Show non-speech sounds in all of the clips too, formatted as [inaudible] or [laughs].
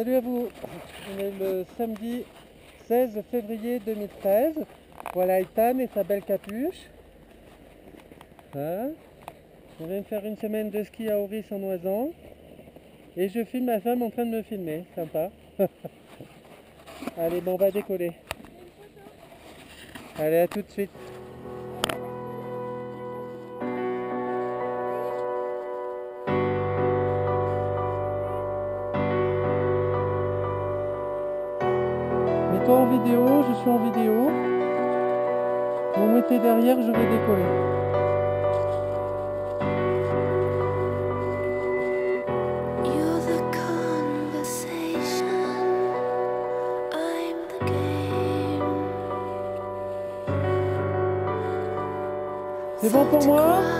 Salut à vous, on est le samedi 16 février 2013. Voilà Ethan et sa belle capuche. Hein on vient de faire une semaine de ski à Auris en Oisan. Et je filme ma femme en train de me filmer, sympa. [laughs] Allez, bon, on va décoller. Allez, à tout de suite. En vidéo, je suis en vidéo. Vous mettez derrière, je vais décoller. C'est bon pour moi?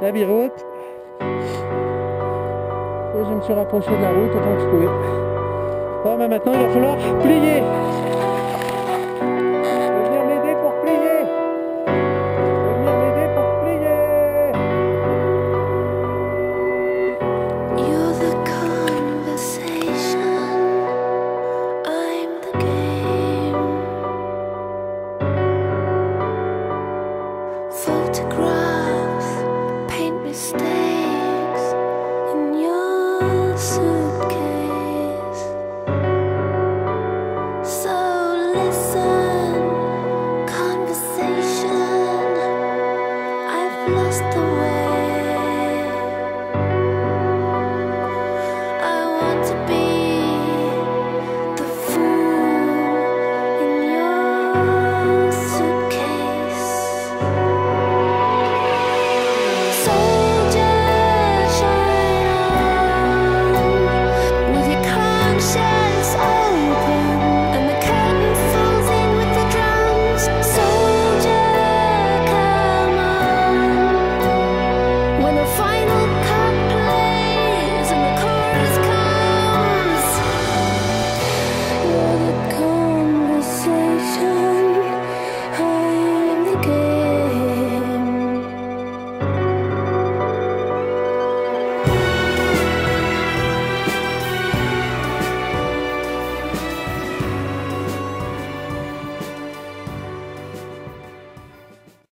La biroute. Et je me suis rapproché de la route autant que je pouvais. Bon, bah maintenant il va falloir plier.